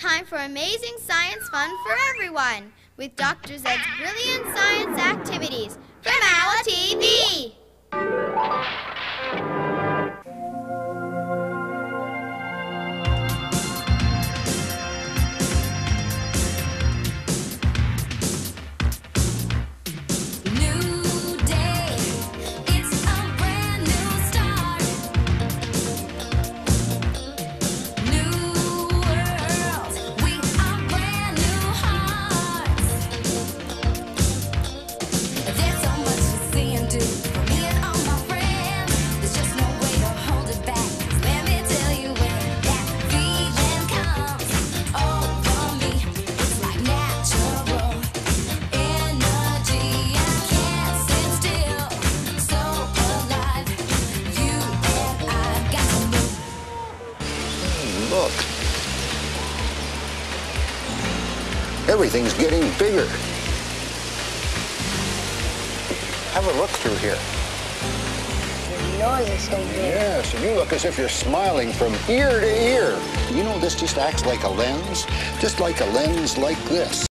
Time for amazing science fun for everyone with Dr. Zed's brilliant science activities from Owl TV. Look. Everything's getting bigger. Have a look through here. Your nose is so big. Yes, you look as if you're smiling from ear to ear. You know, this just acts like a lens, just like a lens like this.